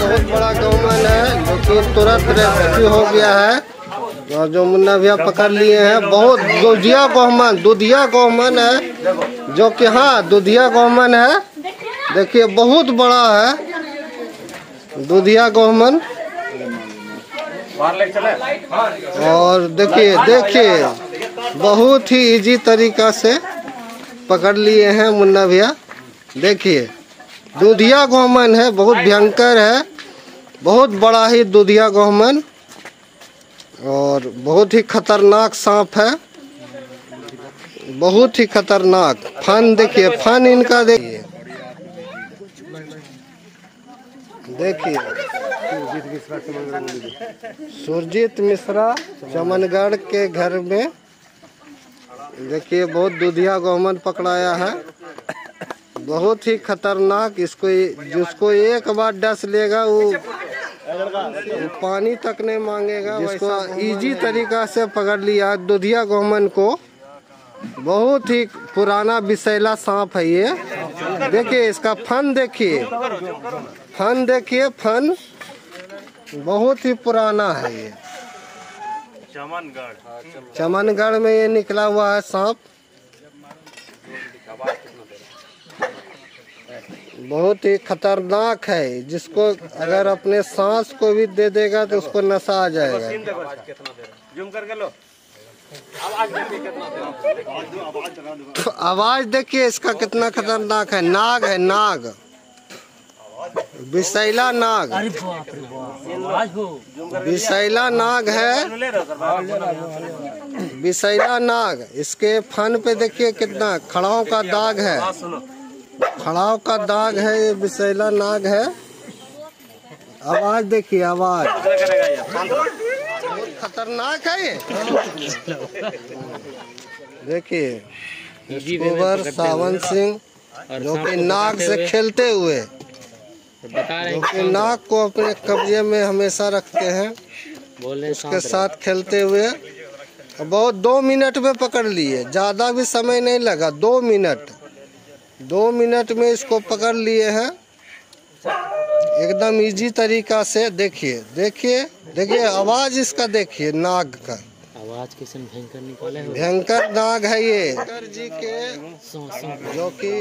बहुत बड़ा गौमन है जो तुरंत रेस्क्यू हो गया है। और जो मुन्ना भैया पकड़ लिए हैं, बहुत दुधिया गौमन दुधिया गौमन है। जो कि हाँ दुधिया गौमन है। देखिए, बहुत बड़ा है। दुधिया चले और देखिए देखिए, बहुत ही इजी तरीका से पकड़ लिए हैं मुन्ना भैया। देखिए, दुधिया गौमन है, बहुत भयंकर है। बहुत बड़ा ही दुधिया गौमन। और बहुत ही खतरनाक सांप है। बहुत ही खतरनाक। फन देखिए फन इनका देखिए। देखिए। सुरजीत मिश्रा चमनगढ़ के घर में देखिए बहुत दुधिया गौमन पकड़ाया है। बहुत ही खतरनाक इसको जिसको एक बार डस लेगा वो, पानी तक नहीं मांगेगा जिसको इजी तरीका से पकड़ लिया दुधिया गौमन को। बहुत ही पुराना विषैला सांप है ये। देखिए इसका फन देखिए। फन देखिए फन बहुत ही पुराना है ये। चमनगढ़। चमनगढ़ में ये निकला हुआ है सांप। बहुत ही खतरनाक है। जिसको अगर अपने सांस को भी दे देगा तो उसको नशा आ जाएगा। लो। तो आवाज़ देखिए इसका कितना खतरनाक है। नाग है नाग। विशैला नाग। विषैला नाग है। ले रहे सर विषैला नाग। इसके फन पे देखिए कितना खड़ाओं का दाग है। सुनो। खड़ाव का दाग है, ये विषैला नाग है। आवाज़ देखिए, आवाज़। खतरनाक है ये। देखिए सावन सिंह, जो कि नाग से खेलते हुए, जो कि नाग को अपने कब्जे में हमेशा रखते हैं, उसके साथ खेलते हुए बहुत दो मिनट में पकड़ लिए, ज़्यादा भी समय नहीं लगा, दो मिनट। दो मिनट में इसको पकड़ लिए हैं। एकदम इजी तरीका से देखिए देखिए देखिए आवाज़ इसका देखिए नाग का। आवाज़ किसन भयंकर निकाले भयंकर नाग है ये। शंकर जी के जो कि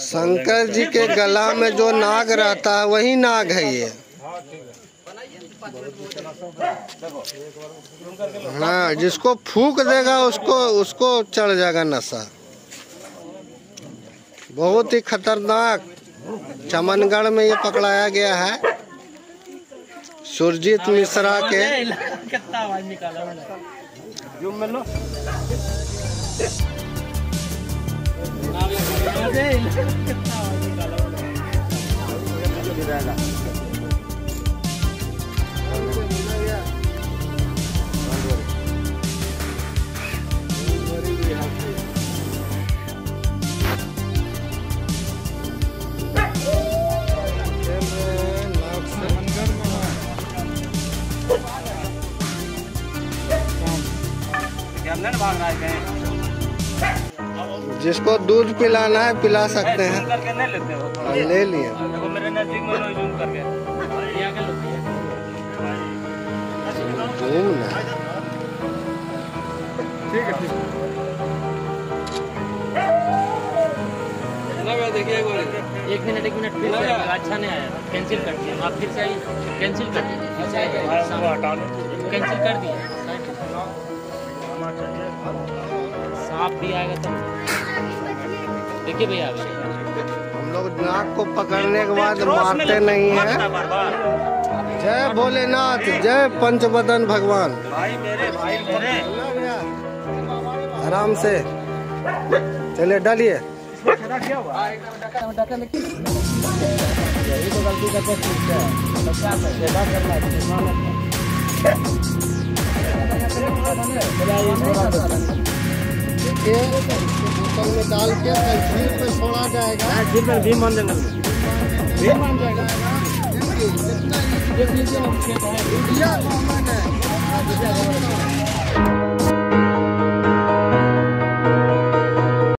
शंकर जी के गला में जो नाग रहता है वही नाग है ये। हाँ जिसको फूक देगा उसको उसको चढ़ जाएगा नशा। बहुत ही खतरनाक। चमनगढ़ में ये पकड़ाया गया है। सुरजीत मिश्रा के। कितना हमने भाग रहा है जिसको दूध पिलाना है पिला सकते हैं। लेते हो ले लिए देखो मेरे नज़दीक में लो जूम करके। घूम ना एक मिनट एक मिनट फिर अच्छा नहीं आया। कैंसिल कर दिया। आप फिर से आइए। कैंसिल कर दीजिए। आइए कैंसिल कर दिए सांप भी आएगा तो देखिए भैया हम लोग नाग को पकड़ने के बाद मारते नहीं हैं जय भोलेनाथ जय पंचवदन भगवान भाई मेरे भाई मेरे आराम से चलिए डालिए देखिए बोतल में डाल के झील पे छोड़ा जाएगा झील में भीम जंगल में भीम बन जाएगा देख लीजिए हम खेत है।